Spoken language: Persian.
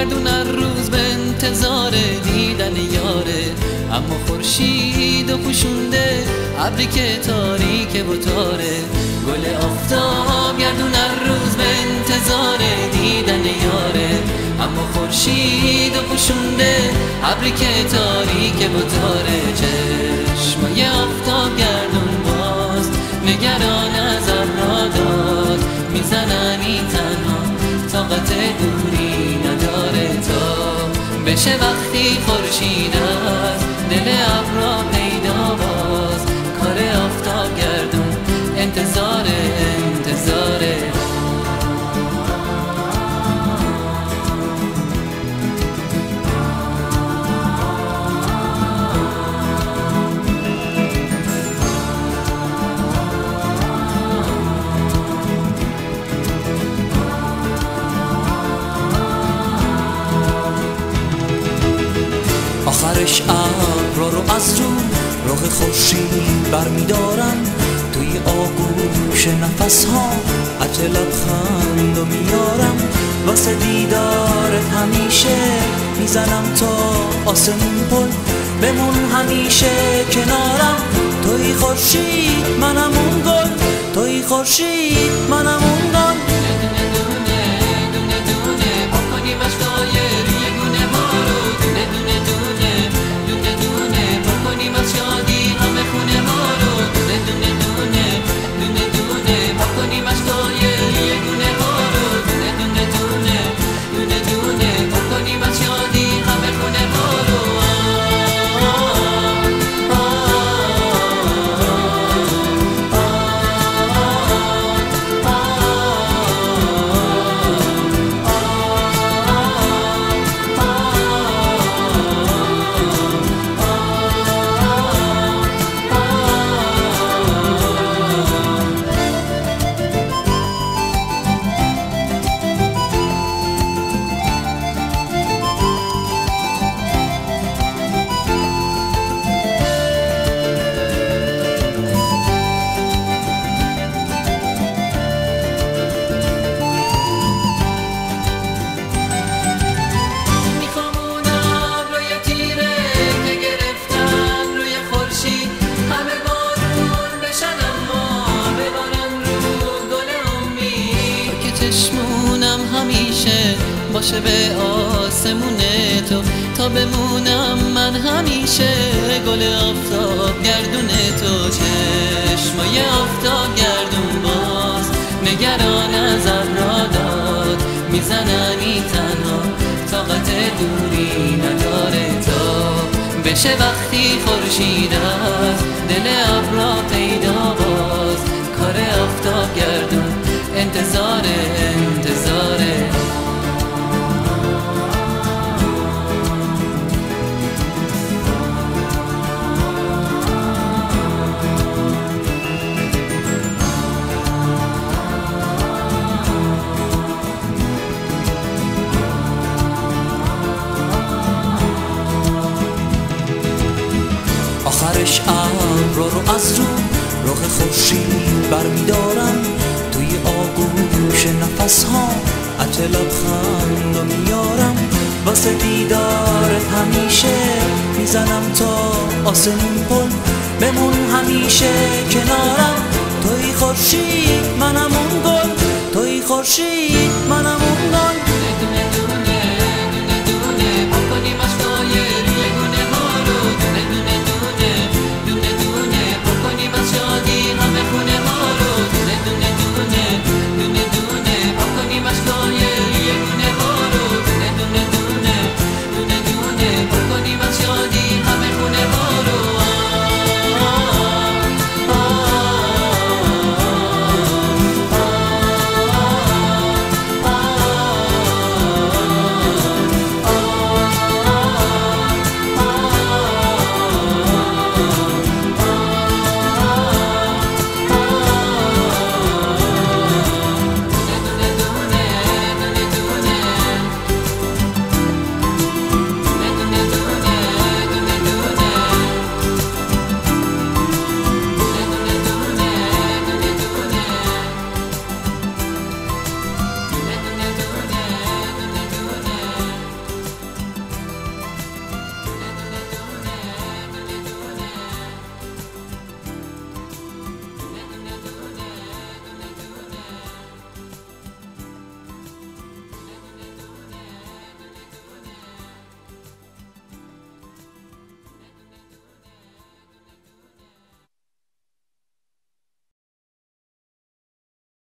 گردون هر روز به انتظار دیدن یاره. اما خورشید و پوشونده ابری که تاریک و تاره گل آفتاب گردون هر روز به انتظار دیدن یاره. اما خورشید و پوشونده ابری که تاریک و تاره چشمای آفتاب گردون باز نگران بشه وقتی خورشید از دل ابرا رو از رو راه خورشید برمیدارم. توی آغوش نفس ها عجل لبخند و میارم. واسه دیدارت همیشه می‌زنم تا آسمون پل بمون همیشه کنارم. توی خورشید منم اون گل. توی خورشید منم اون باشه به آسمون تو تا بمونم من همیشه گل آفتاب گردون تو. چشمای آفتاب گردون باز نگران از داد میزننی تنها. طاقت دوری نداره تا بشه وقتی خورشید از دل ابرا پیدا باز. کار آفتاب گردون انتظار انتظاره آخرش ابرا رو از رو راه خورشید برمیدارم. توی آغوش نفس ها عجل لبخند و میارم. واسه دیدارت همیشه می‌زنم تا آسمون پل بمون همیشه کنارم. توی خورشید منم اون گل. توی خورشید منم اون گل.